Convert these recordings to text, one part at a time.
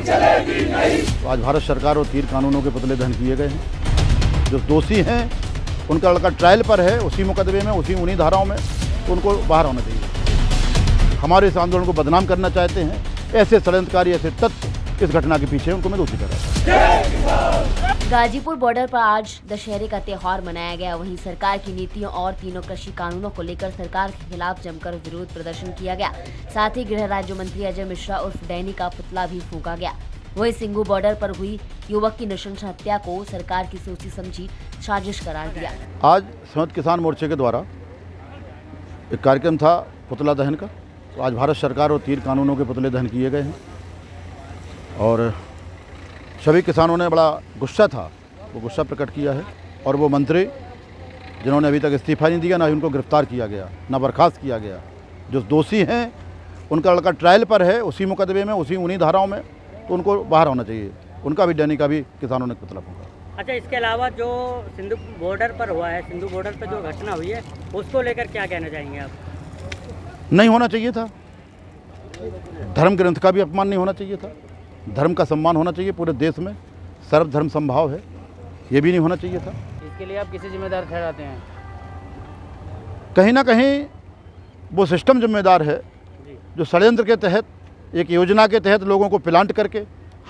तो आज भारत सरकार और तीर कानूनों के बदले धन किए गए हैं। जो दोषी हैं उनका लड़का ट्रायल पर है उसी मुकदमे में उसी उन्हीं धाराओं में तो उनको बाहर होना चाहिए। हमारे इस आंदोलन को बदनाम करना चाहते हैं ऐसे षडयंत्रकारी ऐसे तत्व इस घटना के पीछे उनको मैं दोषी कर रहा हूँ। गाजीपुर बॉर्डर पर आज दशहरे का त्यौहार मनाया गया। वहीं सरकार की नीतियों और तीनों कृषि कानूनों को लेकर सरकार के खिलाफ जमकर विरोध प्रदर्शन किया गया। साथ ही गृह राज्य मंत्री अजय मिश्रा उर्फ़ डैनी का पुतला भी फूका गया। वहीं सिंगू बॉर्डर पर हुई युवक की नृशंस हत्या को सरकार की सोची समझी साजिश करार दिया। आज संयुक्त किसान मोर्चे के द्वारा एक कार्यक्रम था पुतला दहन का। तो आज भारत सरकार और तीर कानूनों के पुतले दहन किए गए हैं। और सभी किसानों ने बड़ा गुस्सा था। वो गुस्सा प्रकट किया है और वो मंत्री जिन्होंने अभी तक इस्तीफा नहीं दिया ना ही उनको गिरफ़्तार किया गया ना बर्खास्त किया गया। जो दोषी हैं उनका लड़का ट्रायल पर है उसी मुकदमे में उसी उन्हीं धाराओं में तो उनको बाहर होना चाहिए। उनका भी डैनी का भी किसानों ने पुतला फूका। अच्छा इसके अलावा जो सिंधु बॉर्डर पर हुआ है सिंधु बॉर्डर पर जो घटना हुई है उसको लेकर क्या कहना चाहेंगे आप? नहीं होना चाहिए था। धर्म ग्रंथ का भी अपमान नहीं होना चाहिए था। धर्म का सम्मान होना चाहिए पूरे देश में। सर्वधर्म संभाव है। ये भी नहीं होना चाहिए था। इसके लिए आप किसे जिम्मेदार ठहराते हैं? कहीं ना कहीं वो सिस्टम जिम्मेदार है जो। षडयंत्र के तहत एक योजना के तहत लोगों को प्लांट करके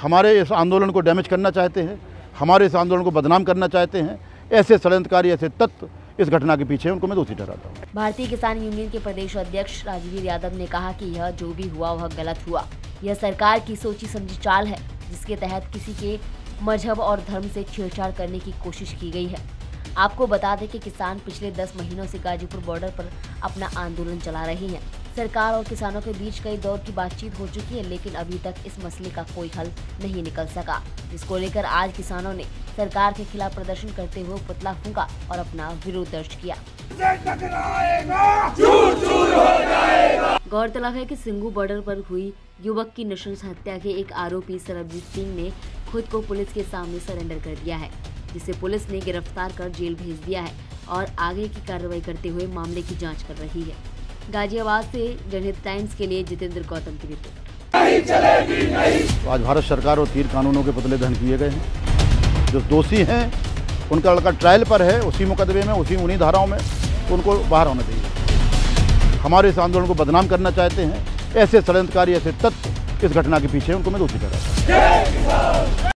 हमारे इस आंदोलन को डैमेज करना चाहते हैं हमारे इस आंदोलन को बदनाम करना चाहते हैं ऐसे षडयंत्रकारी ऐसे तत्व इस घटना के पीछे उनको मैं दोषी ठहराता हूँ। भारतीय किसान यूनियन के प्रदेश अध्यक्ष राजवीर यादव ने कहा कि यह जो भी हुआ वह गलत हुआ। यह सरकार की सोची समझी चाल है, जिसके तहत किसी के मज़हब और धर्म से छेड़छाड़ करने की कोशिश की गई है। आपको बता दें कि किसान पिछले 10 महीनों से गाजीपुर बॉर्डर पर अपना आंदोलन चला रहे हैं। सरकार और किसानों के बीच कई दौर की बातचीत हो चुकी है, लेकिन अभी तक इस मसले का कोई हल नहीं निकल सका। जिसको लेकर आज किसानों ने सरकार के खिलाफ प्रदर्शन करते हुए पुतला फूंका और अपना विरोध दर्ज किया। गौरतलब है कि सिंगू बॉर्डर पर हुई युवक की नृशंस हत्या के एक आरोपी सरबजीत सिंह ने खुद को पुलिस के सामने सरेंडर कर दिया है जिसे पुलिस ने गिरफ़्तार कर जेल भेज दिया है और आगे की कार्रवाई करते हुए मामले की जाँच कर रही है। गाजियाबाद से जनहित टाइम्स के लिए जितेंद्र गौतम की रिपोर्ट। तो आज भारत सरकार और तीर कानूनों के पुतले दहन किए गए हैं। जो दोषी हैं उनका लड़का ट्रायल पर है उसी मुकदमे में उसी उन्हीं धाराओं में तो उनको बाहर होना चाहिए। हमारे इस आंदोलन को बदनाम करना चाहते हैं, ऐसे षडयंत्रकारी, ऐसे तत्व इस घटना के पीछे उनको मैं दोषी रहा हूँ।